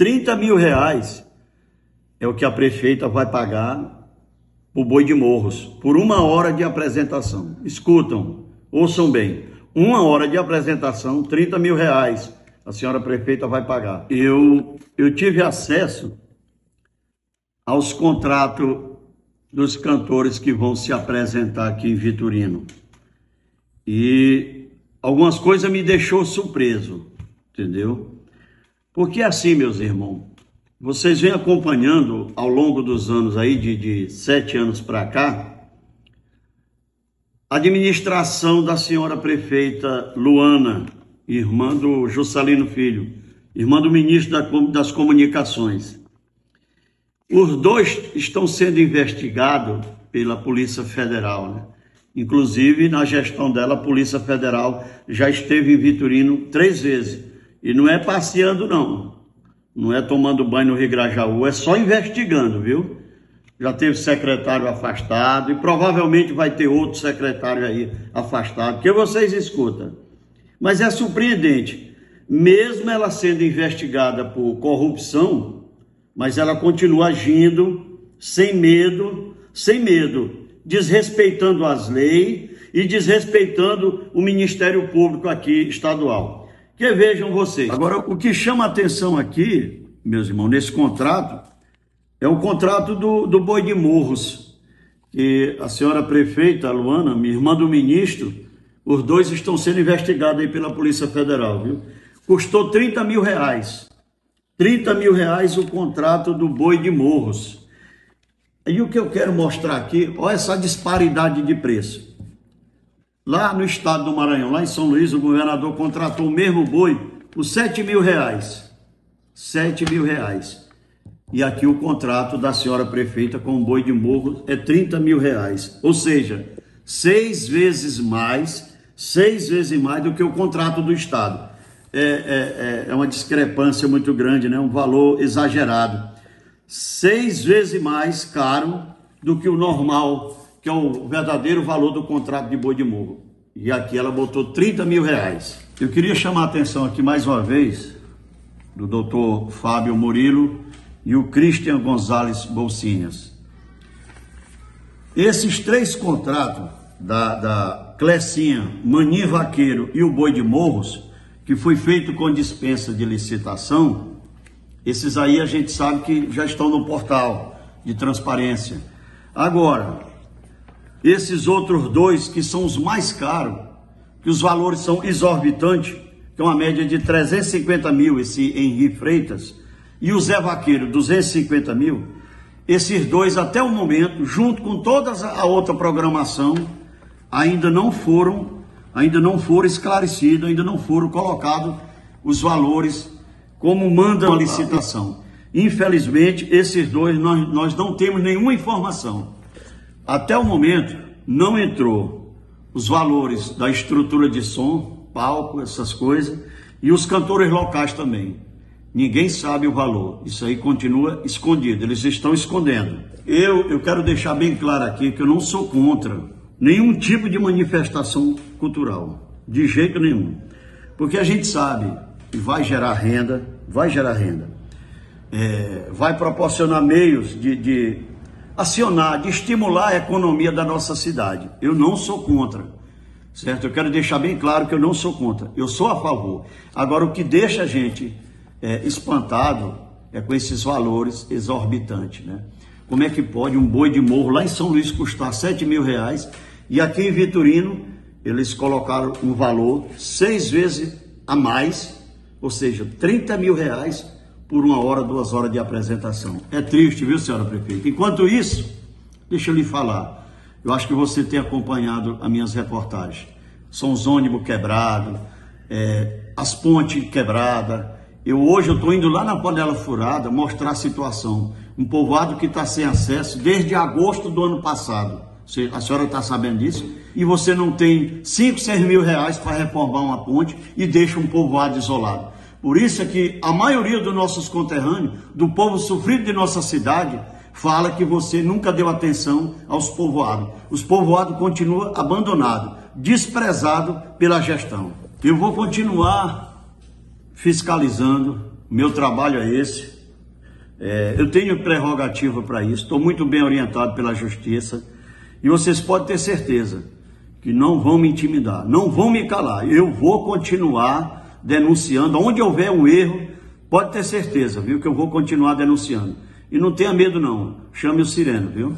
30 mil reais é o que a prefeita vai pagar o boi de morros por uma hora de apresentação. Escutam, ouçam bem. Uma hora de apresentação, 30 mil reais. A senhora prefeita vai pagar. Eu, eu tive acesso aos contratos dos cantores que vão se apresentar aqui em Vitorino. E algumas coisas me deixou surpreso, entendeu? Porque é assim, meus irmãos, vocês vêm acompanhando ao longo dos anos aí, de, de sete anos para cá, a administração da senhora prefeita Luana, irmã do Juscelino Filho, irmã do ministro das Comunicações. Os dois estão sendo investigados pela Polícia Federal, né? Inclusive, na gestão dela, a Polícia Federal já esteve em Vitorino três vezes. E não é passeando, não. Não é tomando banho no Rio Grajaú, é só investigando, viu? Já teve secretário afastado e provavelmente vai ter outro secretário aí afastado, que vocês escutam. Mas é surpreendente, mesmo ela sendo investigada por corrupção, mas ela continua agindo sem medo, sem medo, desrespeitando as leis e desrespeitando o Ministério Público aqui estadual. Que vejam vocês. Agora, o que chama atenção aqui, meus irmãos, nesse contrato, é o contrato do, do Boi de Morros, que a senhora prefeita, Luana, minha irmã do ministro, os dois estão sendo investigados aí pela Polícia Federal, viu? Custou 30 mil reais. 30 mil reais o contrato do boi de morros. E o que eu quero mostrar aqui, olha essa disparidade de preço. Lá no estado do Maranhão, lá em São Luís, o governador contratou o mesmo boi por 7 mil reais. 7 mil reais. E aqui o contrato da senhora prefeita com o boi de morro é 30 mil reais. Ou seja, seis vezes mais, seis vezes mais do que o contrato do estado é, é, é, é uma discrepância muito grande, né? um valor exagerado. Seis vezes mais caro do que o normal, que é o verdadeiro valor do contrato de boi de morro. E aqui ela botou 30 mil reais. Eu queria chamar a atenção aqui mais uma vez do doutor Fábio Murilo e o Christian Gonzalez Bolsinhas. Esses três contratos da, da Clecinha, Maninho Vaqueiro e o Boi de Morros que foi feito com dispensa de licitação, esses aí a gente sabe que já estão no portal de transparência. Agora, esses outros dois que são os mais caros, que os valores são exorbitantes, que é uma média de 350 mil, esse Henri Freitas, e o Zé Vaqueiro, 250 mil, esses dois até o momento, junto com toda a outra programação, ainda não foram ainda não foram esclarecidos, ainda não foram colocados os valores como manda a licitação. Infelizmente, esses dois nós, nós não temos nenhuma informação. Até o momento, não entrou os valores da estrutura de som, palco, essas coisas, e os cantores locais também. Ninguém sabe o valor. Isso aí continua escondido. Eles estão escondendo. Eu, eu quero deixar bem claro aqui que eu não sou contra nenhum tipo de manifestação cultural, de jeito nenhum. Porque a gente sabe que vai gerar renda, vai gerar renda, é, vai proporcionar meios de, de acionar, de estimular a economia da nossa cidade. Eu não sou contra, certo? Eu quero deixar bem claro que eu não sou contra, eu sou a favor. Agora, o que deixa a gente é, espantado é com esses valores exorbitantes, né? Como é que pode um boi de morro lá em São Luís custar 7 mil reais e aqui em Vitorino, eles colocaram um valor seis vezes a mais, ou seja, 30 mil reais por uma hora, duas horas de apresentação. É triste, viu, senhora prefeita? Enquanto isso, deixa eu lhe falar. Eu acho que você tem acompanhado as minhas reportagens. São os ônibus quebrados, é, as pontes quebradas. Eu hoje eu estou indo lá na panela furada mostrar a situação. Um povoado que está sem acesso desde agosto do ano passado. A senhora está sabendo disso? E você não tem 5, 6 mil reais para reformar uma ponte e deixa um povoado isolado. Por isso é que a maioria dos nossos conterrâneos, do povo sofrido de nossa cidade, fala que você nunca deu atenção aos povoados. Os povoados continuam abandonados, desprezados pela gestão. Eu vou continuar fiscalizando meu trabalho é esse. É, eu tenho prerrogativa para isso, estou muito bem orientado pela justiça. E vocês podem ter certeza que não vão me intimidar, não vão me calar. Eu vou continuar denunciando. Onde houver um erro, pode ter certeza, viu, que eu vou continuar denunciando. E não tenha medo, não. Chame o Sireno, viu?